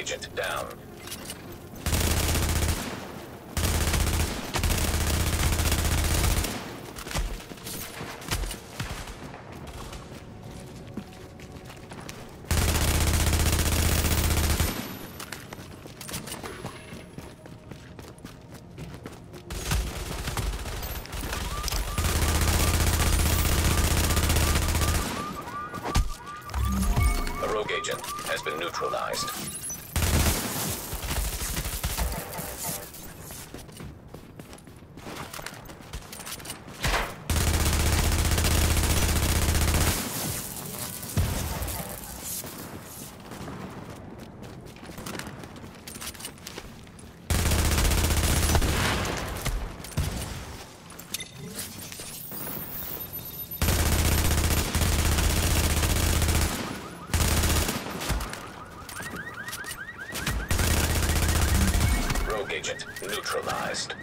agent down. Has been neutralized. neutralized.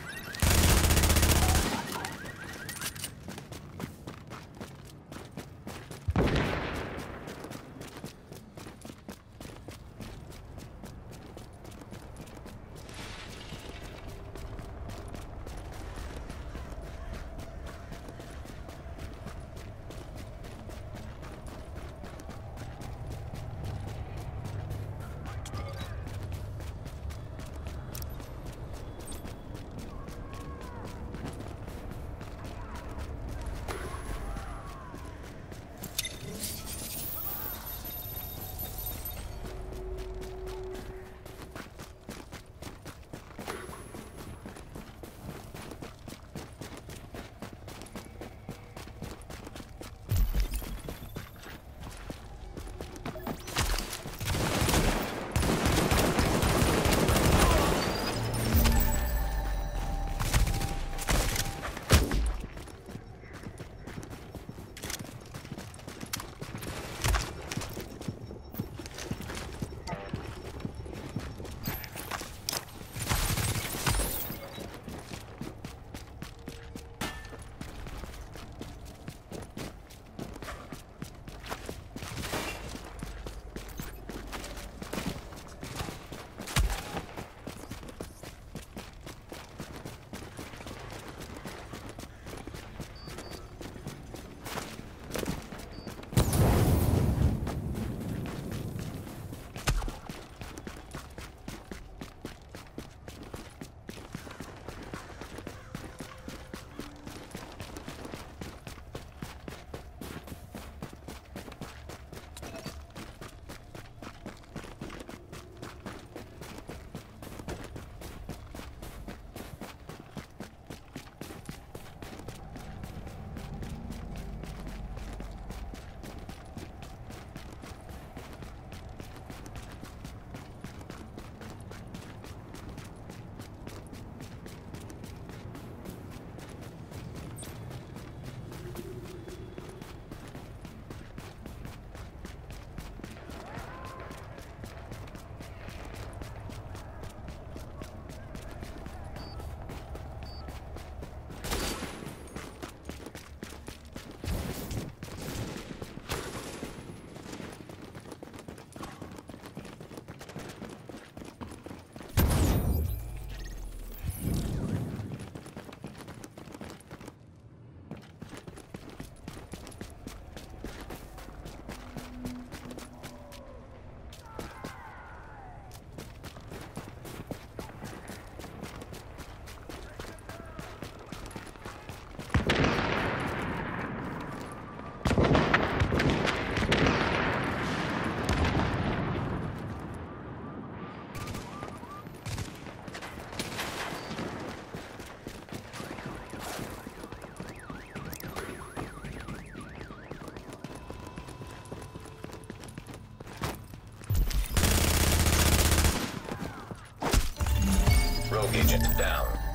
Agent down.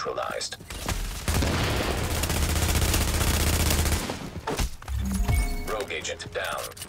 Neutralized. Rogue agent down.